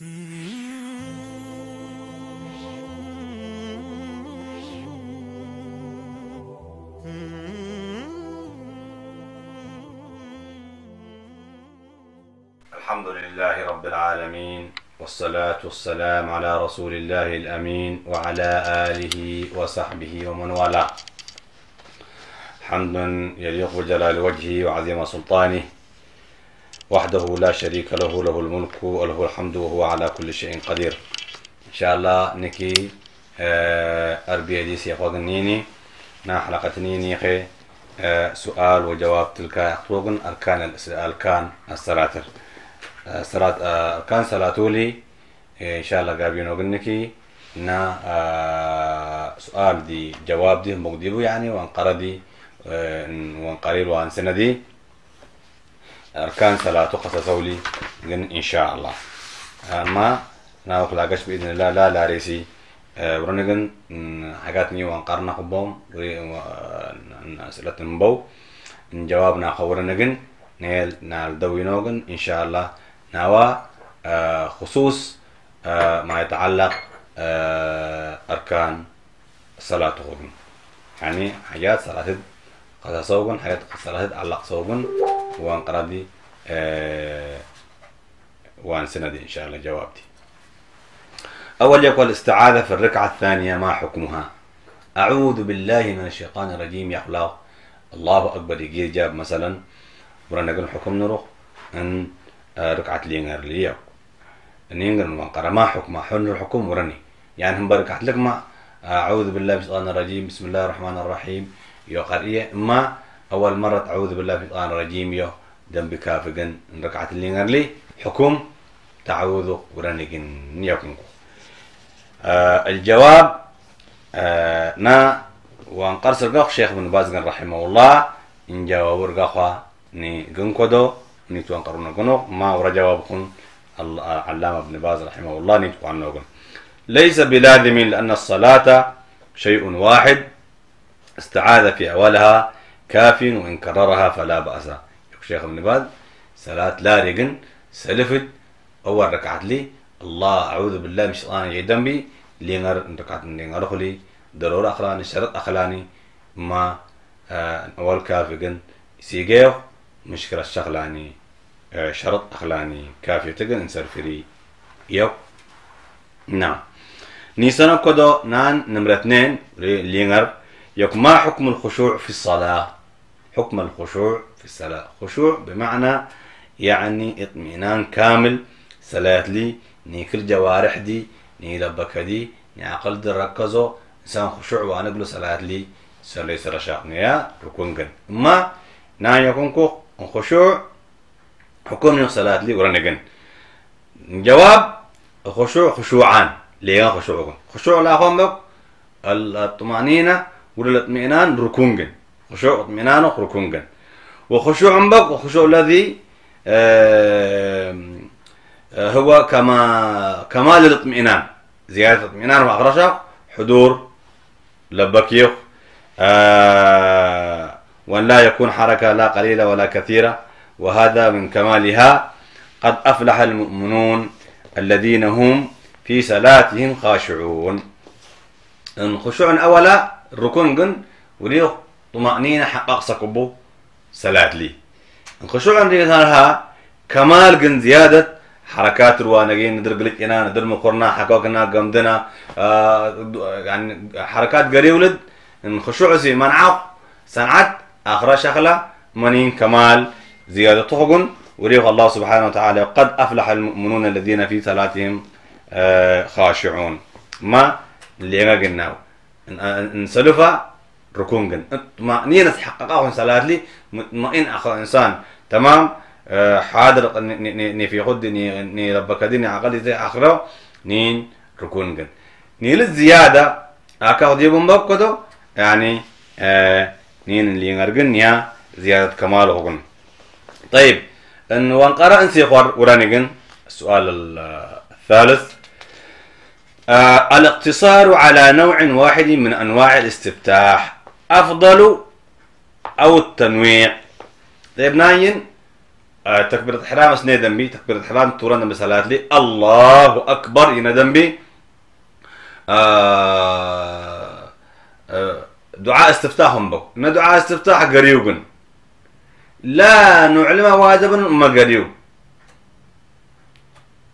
الحمد لله رب العالمين والصلاة والسلام على رسول الله الأمين وعلى آله وصحبه ومن والاه. حمدا يليق بجلال وجهه وعظيم سلطانه. وحده لا شريك له له الملك وله الحمد وهو على كل شيء قدير. إن شاء الله نكي آه، أربية دي سيخوغ نيني. نا حلقة نيني خي آه، سؤال وجواب تلك أخوغن أركان الأركان السراتر صلاة أركان صلاتولي إن شاء الله قابين وقلنكي نا سؤال دي جواب دي مقدبو يعني وانقرا دي وانقرير وأن سندي أركان صلاة قصصولي إن شاء الله. أما ناوك لاقش بإذن الله لا لا ريسي. ورنجن حاجات نيو وانقرنا خبهم أسئلة نبو جوابنا خورنجن نيل نال دوينوغن إن شاء الله. نوا خصوص ما يتعلق أركان الصلاة غن يعني حاجات صلاة قد صوغن حاجات صلاة علق صوغن. وان قردي وان سندي إن شاء الله جوابتي أول يقول الاستعاذة في الركعة الثانية ما حكمها؟ أعوذ بالله من الشيطان الرجيم. يخلق الله أكبر. يجي جاب مثلا ورنا نقول حكم نروح أن ركعة لينغر ليو نينغر ما ما حكم حن الحكم ورني. يعني هم بركعت لك ما أعوذ بالله من الشيطان الرجيم. بسم الله الرحمن الرحيم. يو قرية ما أول مرة أعوذ بالله من الشيطان الرجيم يو دم بكافجن ركعة لينغر لي حكم تعوذ ورني جن يوكم آه الجواب آه نا وانقرص القخ شيخ بن باز رحمه الله إن جواب ni gunkodo ni tuan karuna gono ما ورا جوابكم علامة ابن باز رحمه الله ني توان ليس بلازم لأن الصلاة شيء واحد استعاذ في أولها كاف وإن كررها فلا بأس. شيخ ابن باز لا رجن سلفت أول ركعت لي. الله أعوذ بالله من الشيطان الرجيم. بي لينر ركعت لينر خلي. ضرورة أخلاني شرط أخلاني. ما أول كاف جن. سيجيو مشكلة الشغلاني آه، شرط أخلاني. كافي تقن إنسر فري. يو. نعم. نيسانا كدو نان نمرة اثنين لينر يوك ما حكم الخشوع في الصلاة؟ حكم الخشوع في الصلاة. خشوع بمعنى يعني اطمئنان كامل صلاة لي ني كل جوارح دي ني لبك دي ني عقل دي ركزو. إنسان خشوع وأنا صلاة لي سلي سرشاق نيا ركون ما نان يكون كو خشوع حكم صلاة لي ورنجن جواب الخشوع خشوعان. ليه خشوع خشوع لا هم الطمأنينة والاطمئنان ركونجن خشوع اطمئنان ركونجن وخشوع بق وخشوع الذي هو كما كمال الاطمئنان. زيادة الاطمئنان وأخرجه حضور لبكيخ آه وأن لا يكون حركة لا قليلة ولا كثيرة وهذا من كمالها. قد أفلح المؤمنون الذين هم في صلاتهم خاشعون. خشوع أولا الركون جن وليه طمأنينة حقق سكبو صلاة لي. خشوع ريها كمال جن زيادة حركات روانجين ندر قلت إنا ندر مقرنا حقوقنا قمدنا آه يعني حركات قريولد خشوع زي منعق سنعت آخر شغلة منين كمال زيادة طهقن وريق الله سبحانه وتعالى قد أفلح المؤمنون الذين في صلاتهم آه، خاشعون. ما اللي قلنا انسلفا ركون ما نين حققه صلاة لي مطمئن أخو إنسان. تمام؟ آه، حاضر ني في خد ني ني ربك ديني عقل زي آخره نين ركون جن نيل الزيادة أكاو ديبون بكتو يعني آه نين اللي ينرجن يا زيادة كمال وغن طيب إن وانقرا انسيخور ورانيجن السؤال الثالث. آه الاقتصار على نوع واحد من أنواع الاستفتاح. أفضل أو التنويع؟ طيب ناين آه تكبيرة الإحرام سنة ذنبي تكبيرة الإحرام تورنا بصلاة لي. الله أكبر إن ذنبي. آه آه دعاء استفتاحهم بك. إن دعاء استفتاح قريوغن لا نعلم واجبا ما قريو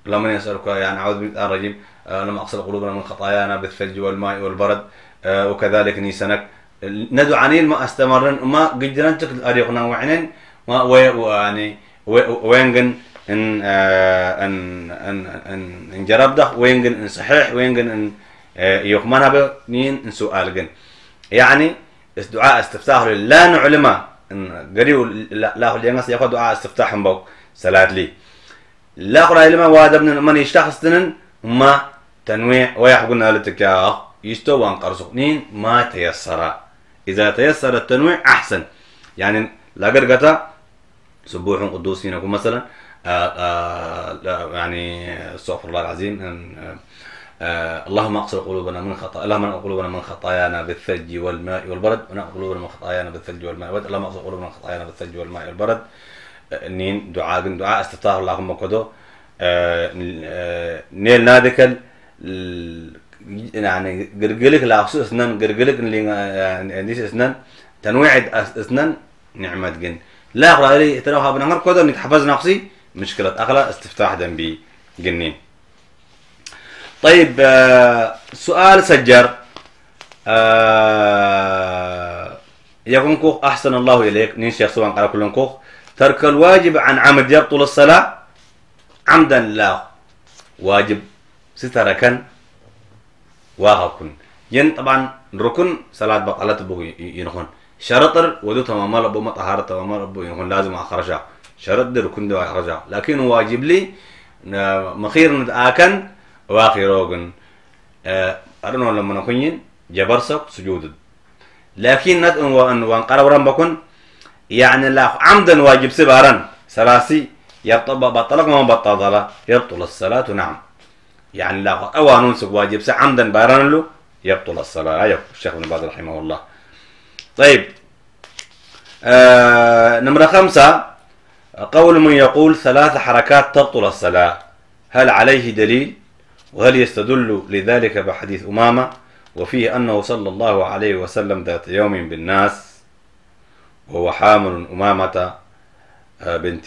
لما يسألك يعني أعوذ بالله الرجيم. آه لما أغسل قلوبنا من خطايانا بالثلج والماء والبرد. آه وكذلك نيسنك ندعو عنين ما استمرن ما قدرنتك الأريقنا وعنين ما ويعني وينجن إن إن إن إن إن جرب ده وينجن إن صحيح وينجن إن يخمنها بنين إن سؤال جن يعني دعاء استفتاح لا نعلم إن قريو لا لا ينقص ياخذ دعاء استفتاح بوك صلاة لي. لا أخرى علما وادب من يشتخص ما تنويع ويحقنا لتك يا أخ يستوى وان قرصقنين ما تيسر. إذا تيسر التنويع أحسن. يعني لا قرقتا سبوح قدوس فينكم مثلا آآ آآ يعني استغفر الله العظيم اللهم أغسل قلوبنا من خطايا اللهم أغسل قلوبنا من خطايانا بالثلج والماء والبرد ونغسل قلوبنا من خطايانا بالثلج والماء والبرد اللهم أغسل قلوبنا من خطايانا بالثلج والماء والبرد. نين دعاء دعاء استفتاح اللهم كدو نيل نادكل يعني قرقلك لا خصوص اسنان قرقلك اللي يعني اسنان تنويع اسنان نعمة جن. لا أخرى لي تروها بنهار كذا نتحفظ نقصي مشكلة أخلا استفتاح ذنبي جنين. طيب آه سؤال سجر. آه يكون كوخ أحسن الله إليك. نين شيخ سبحان قال كلهم كوخ. ترك الواجب عن عمد يبطل الصلاة عمدا لا. واجب ستر واغكن ين طبعا ركن صلاة بطلت بو ينخون شرط ودو تمام لبو ما طهارة تمام لبو يكون لازم أخرجها شرط در كن دو أخرجها لكن واجب لي مخير ندآكن واخيروغن أرنو لما نكون جبرسك سجود. لكن ند وأن وأن قرب بكون يعني لا عمدا واجب سبارا سلاسي يبطل بطلق ما بطل يبطل الصلاة نعم. يعني لا أوانون سك واجب عمدا باران له يبطل الصلاة. أيوه الشيخ ابن باز رحمه الله. طيب آه نمرة خمسة. قول من يقول ثلاث حركات تبطل الصلاة. هل عليه دليل؟ وهل يستدل لذلك بحديث أمامة؟ وفيه أنه صلى الله عليه وسلم ذات يوم بالناس وهو حامل أمامة بنت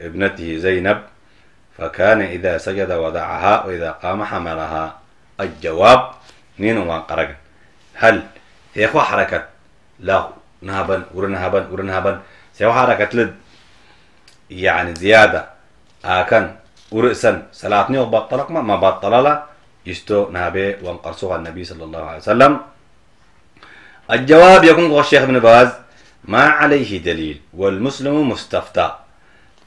ابنته زينب. fakaana idaa sajada wadacahaa wa idaa qaamo xamalahaa ajawaab niinan waan qaragan hal seekwa xarakad lahu nahaban wurnahaban wurnahaban seekwa xarakatled yani ziyaada aakan urisan salaatnio batalaqma mabatalala isto nahabee wan qarsuha nabiy sala allahu alay wasalam ajawaab yakun qo sheekh ibn baaz maa calayhi daliil waalmuslimu mustafta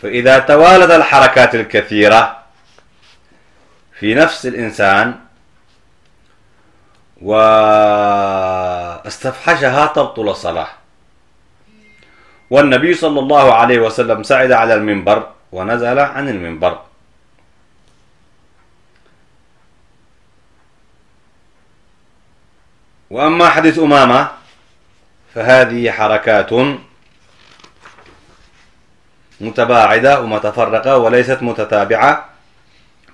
فإذا توالد الحركات الكثيرة في نفس الإنسان واستفحشها تبطل الصلاة والنبي صلى الله عليه وسلم سعد على المنبر ونزل عن المنبر. وأما حديث أمامة فهذه حركات متباعدة ومتفرقة وليست متتابعة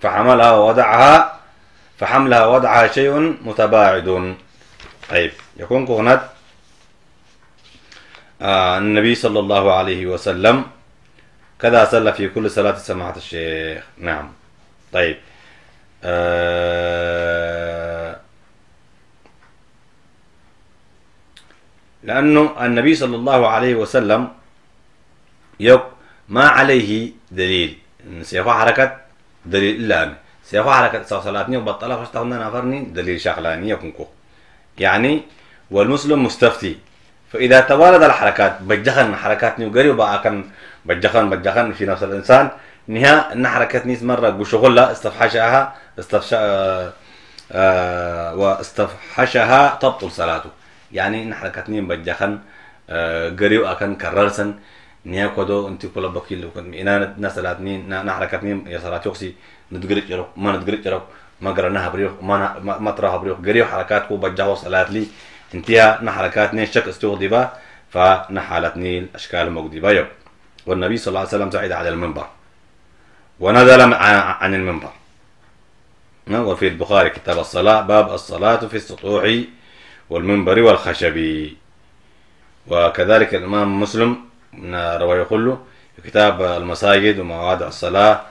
فحملها ووضعها فحملها ووضعها شيء متباعد. طيب يكون كونت آه النبي صلى الله عليه وسلم كذا صلى في كل صلاة سماحة الشيخ. نعم. طيب آه لأنه النبي صلى الله عليه وسلم يق ما عليه دليل. سيخو حركة دليل إلا أنا. سيخو حركة صلاتني وبطلها فاشتغلنا نفرني دليل شغلاني يكون كو. يعني والمسلم مستفتي. فإذا توالد الحركات بجخن حركات نيوغري وبقى بجخن بجخن في نفس الإنسان. نها إن حركات نيس مرة وشغلها استفحشها استفش آه واستفحشها تبطل صلاته. يعني إن حركات نيم بجخن آه قريو أكن كررسن. نيا كودو انت كل بكيل وكن انا نسلات نين نحركت نين يا صلاه يوكسي ندغري جرو ما ندغري جرو ما قرناها بريو ما ما تراها بريو قريو حركات كو بجاو صلاه لي انتيا نحركات نين شك استغضبا فنحالت نيل اشكال مقدبه يو والنبي صلى الله عليه وسلم صعد على المنبر ونزل عن المنبر وفي البخاري كتاب الصلاة باب الصلاة في السطوح والمنبر والخشب وكذلك الإمام مسلم يقول في كتاب المساجد ومواضع الصلاة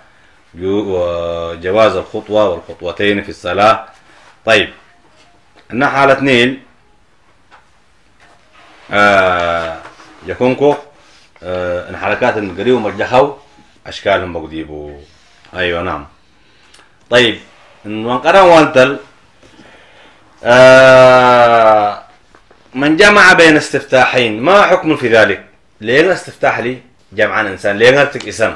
وجواز الخطوة والخطوتين في الصلاة. طيب إن حالة اثنين. آه يكونكو آه الحركات القريبة مرجحوا أشكالهم بقديبو. أيوة نعم. طيب وانقرأ والتل آه من جمع بين استفتاحين ما حكم في ذلك؟ لين استفتاح لي جمع إنسان؟ لين ارتك إسم؟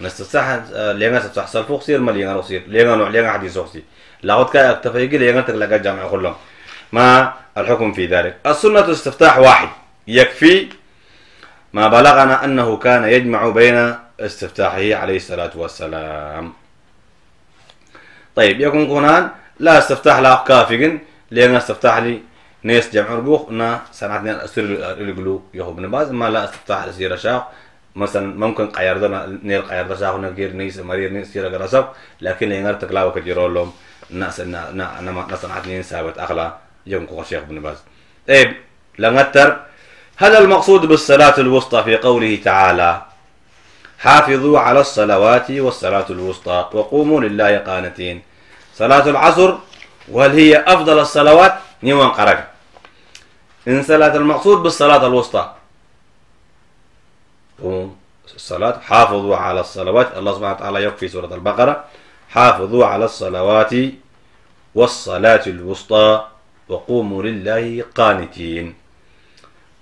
نستفتح لين استفتح سلفوق سير ما لين رصير لين نوع لين حديث سوقسي لاغت كا أكتفي لين ارتك لقى جمع كلهم ما الحكم في ذلك. السنة استفتاح واحد. يكفي ما بلغنا أنه كان يجمع بين استفتاحه عليه الصلاة والسلام. طيب يكون كونان لا استفتاح لا كافي لين استفتاح لي نيس جمع ربوخ نا سنعت نين أسير الجلو يهو ابن باز ما لا استفتاح السيرة شاق مثلا ممكن قيردنا نيل قيرد شاق نغير نيس مرير نيس سيرة غرسب لكن لين ارتك لا وكجيرول لهم ناس نا نا نا سنعت نين سابت أخلا يوم كو شيخ ابن باز. طيب لنغتر. هل المقصود بالصلاة الوسطى في قوله تعالى حافظوا على الصلوات والصلاة الوسطى وقوموا لله قانتين. صلاة العصر وهل هي أفضل الصلوات؟ نيوان قرق إن صلاة المقصود بالصلاة الوسطى. الصلاة حافظوا على الصلوات. الله سبحانه وتعالى يقول في سورة البقرة. حافظوا على الصلوات والصلاة الوسطى وقوموا لله قانتين.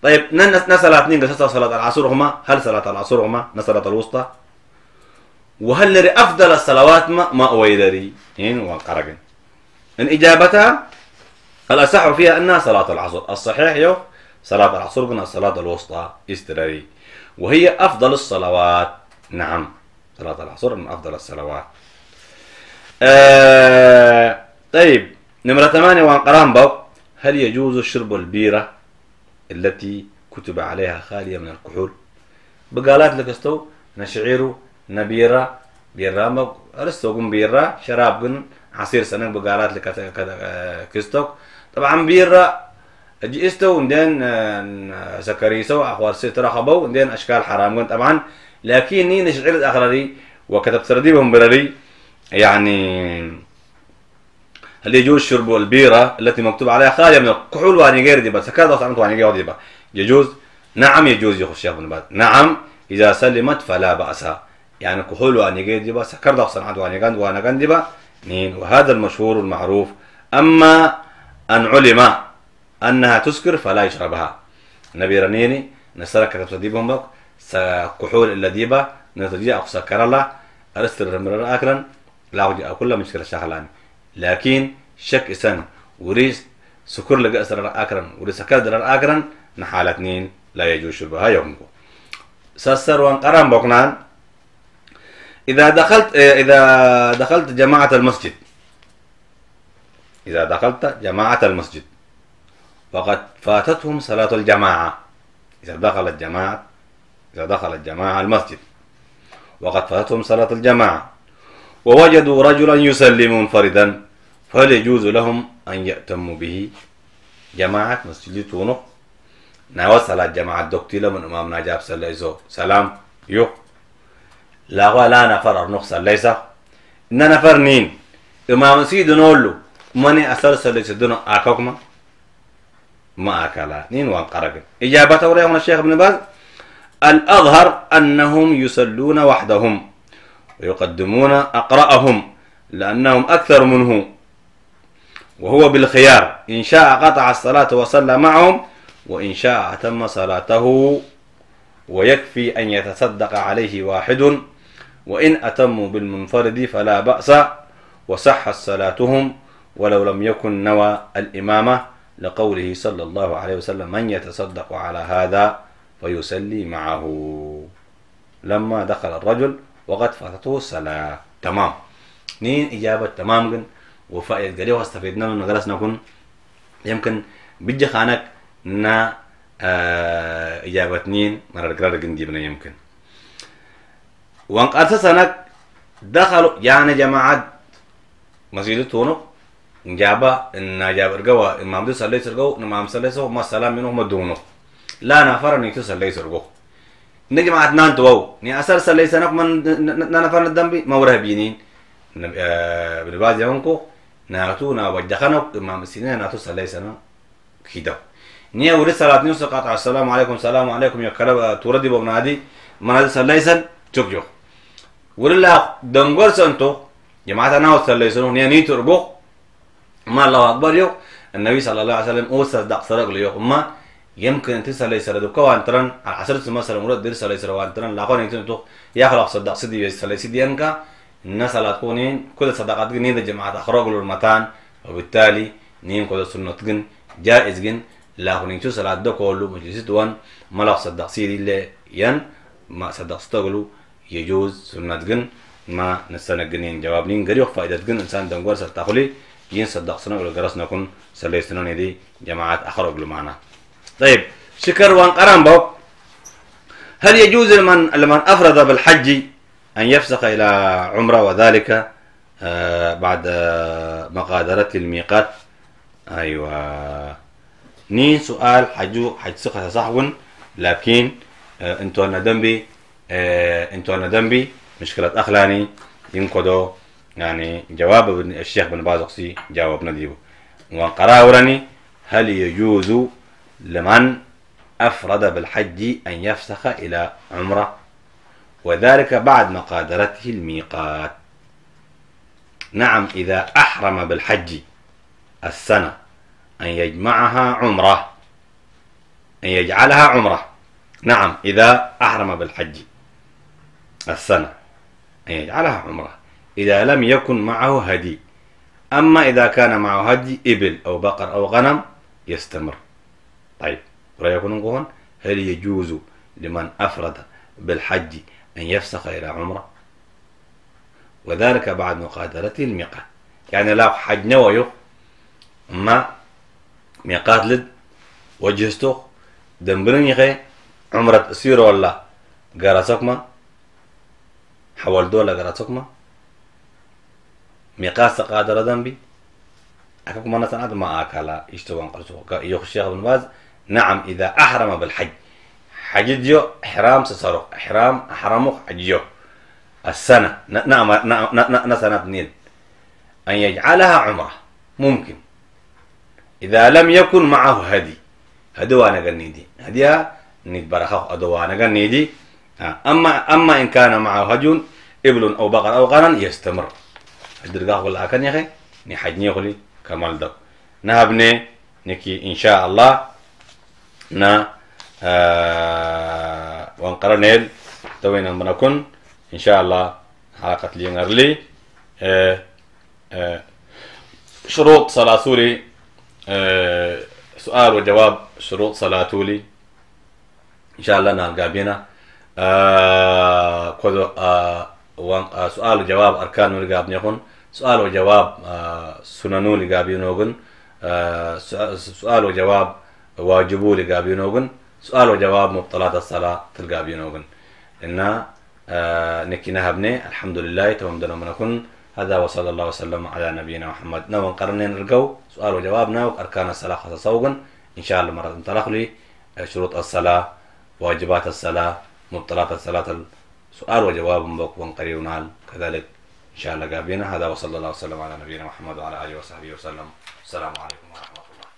طيب نسأل اثنين صلاة العصر هما؟ هل صلاة العصر هما؟ نصلاة الوسطى؟ وهل أفضل الصلوات ما ما أويدري؟ إن وقرقن. إن إجابتها الأصح فيها أنها صلاة العصر. الصحيح يو؟ صلاة العصر قلنا الصلاة الوسطى استراري وهي أفضل الصلوات. نعم. صلاة العصر من أفضل الصلوات. آه طيب. نمرة ثمانية قران هل يجوز شرب البيرة التي كتب عليها خالية من الكحول؟ بقالات لك استو نشعيرو نبيرة بيرة أرستو قم بيرة. شراب قن. عصير سنة بقالات لك كستوك طبعا بيرة أجي إستو ندين سكريسو أخوار سترا خبو ندين أشكال حرام طبعا لكن ني نشعير الاخرى وكتب سرديبهم برري يعني هل يجوز شرب البيرة التي مكتوب عليها خالية من الكحول واني غير دي بس كذا صارت واني غير دي يجوز؟ نعم يجوز يا الشيخ ابن باز. نعم إذا سلمت فلا بأس. يعني كحول واني غير دي بس كذا صنعت واني غند وأنا نين وهذا المشهور المعروف أما أن علم أنها تسكر فلا يشربها. نبي رنيني نسرك كتب صديبهم بك كحول إلا ديبا نتجي أقصى كرلا أرسل رمر أكرا لا وجه كل مشكلة شغلاني. لكن شك إسان وريس سكر لقى أسرار أكرن وريس سكر درار أكرن نحالة اثنين لا يجوز شربها يومكو سسر وانقران بقنان إذا دخلت إذا دخلت جماعة المسجد إذا دخلت جماعة المسجد. وقد فاتتهم صلاة الجماعة. إذا دخل الجماعة إذا دخل الجماعة المسجد. وقد فاتتهم صلاة الجماعة. ووجدوا رجلا يسلم منفردا فهل يجوز لهم أن يأتموا به. جماعة مسجد تونو نوصل الجماعة دكتيلا من أمام نجاب سليسو سلام. يو. لا لا نفر أرنخ ليس إن نفر نين. إمام سيد نولو ماني أسر سليس دونو أكوكما ما أكلا نين وان قرق. إجابة ولا الشيخ ابن باز الأظهر أنهم يصلون وحدهم ويقدمون أقرأهم لأنهم أكثر منه وهو بالخيار. إن شاء قطع الصلاة وصلى معهم وإن شاء أتم صلاته ويكفي أن يتصدق عليه واحد وإن أتموا بالمنفرد فلا بأس وصحت صلاتهم ولو لم يكن نوى الإمامة لقوله صلى الله عليه وسلم من يتصدق على هذا فيسلي معه. لما دخل الرجل وقد فاتته الصلاة. تمام. نين إجابة تمام وفائد قليل واستفدنا من غرس نكون. يمكن بيجي خانك نا آه إجابة نين. مرة قرار جن يمكن. وانقرت سنك دخلوا يعني جماعة مسجد تونو جابا إن جاب إرجوا إمام دي صلي سرجو إمام صلي سو ما سلام منه مدونو لا نفر نيتو صلي سرجو نجمع نان تو ني أسر سنك من نفر الدنبي ما وره بينين. ابن باز يونكو ناتو نا وجخنك إمام سينا ناتو صلي سنة كيدو. ني وري صلاة نيوس قاطع. السلام عليكم السلام عليكم يا كلام توردي بمنادي منادي صلي سن جوك ورلا دنگول سنتو جماعة ناو صلي سنو ني نيتو ربو ما الله أكبر يو النبي صلى الله عليه وسلم أوسى دق صدق ليو ما يمكن أنت صلى الله عليه وسلم وانترن على عشرة مثلا مرات دير صلى الله عليه وسلم وانترن لا قاني تنتو يا خلاص صدق سيدي صلى سيدي أنك الناس صلاة كونين كل صدقات جن جماعة أخرج المتان وبالتالي نيم كل سنة جن جائز جن لا هو نيتو صلاة دو كله مجلس دوان ما لا صدق سيدي اللي ين ما صدق استغلو يجوز سنة جن ما نستنى جنين جواب نين قريب فائدة جن إنسان دنقور ستاخلي ين صدق سنة ولا جرس نكون سلي سنة دي جماعات أخرج معنا. طيب شكر وان قرن بو. هل يجوز لمن لمن أفرد بالحج أن يفسخ إلى عمرة وذلك آه بعد آه مقادرة الميقات؟ أيوة. نين سؤال حجو حج سقة صحو لكن آه انتو أنا دنبي انتو أنا دنبي مشكلة أخلاني ينقدو يعني جواب الشيخ بن باز أقصي جاوبنا ديبو وقراورني هل يجوز لمن أفرد بالحج أن يفسخ إلى عمرة؟ وذلك بعد مقادرته الميقات. نعم إذا أحرم بالحج السنة أن يجمعها عمرة أن يجعلها عمرة. نعم إذا أحرم بالحج السنة أن يجعلها عمرة. إذا لم يكن معه هدي. أما إذا كان معه هدي إبل أو بقر أو غنم يستمر. طيب رأيكم نقول هل يجوز لمن أفرد بالحج أن يفسخ إلى عمرة؟ وذلك بعد مقادرته الميقات. يعني لو حج نويو ما ميقات لد وجهستو دنبرن يخي عمرة أسير ولا قراسك ما حول دولة قراسك ما miiqaasta qaadaradambi akakuma nasanadma akala ishtawan qalsuqa iyo sheekh ibn baz nacam ida axrama bilxaj xajidyo xraam sasaro xraam axramu xajiyo asana nasanad nin an yajcalaha cumra mumkin ida lam yakun macahu hadi hadi waa naga niidi hadiha nid barakah ado waa naga niidi ama ama in kana macahu hadyun iblun aw baqar aw qanan yastamir الدرقاق ولا أكن يا أخي نحجني يقولي كمال دو نهبني نكي إن شاء الله نا آه وانقرنيل توينا منكن إن شاء الله حلقة لي لي آه آه شروط صلاة سوري آه سؤال وجواب شروط صلاة سوري إن شاء الله نلقى بينا آه آه آه سؤال وجواب أركان ولقى يكون سؤال وجواب آه سننو لقى بينوغن آه سؤال وجواب واجبو لقى بينوغن سؤال وجواب مبطلات الصلاة تلقى بينوغن إن آه نكي نهبني الحمد لله تمام دنا منكن. هذا وصلى الله وسلم على نبينا محمد. نو قرنين نرجو سؤال وجواب نو أركان الصلاة خاصة صوغن إن شاء الله مرة انطلق لي شروط الصلاة واجبات الصلاة مبطلات الصلاة سؤال وجواب بكون قريب كذلك. إن شاء الله قابلنا. هذا وصلى الله وسلم على نبينا محمد وعلى آله وصحبه وسلم. السلام عليكم ورحمة الله.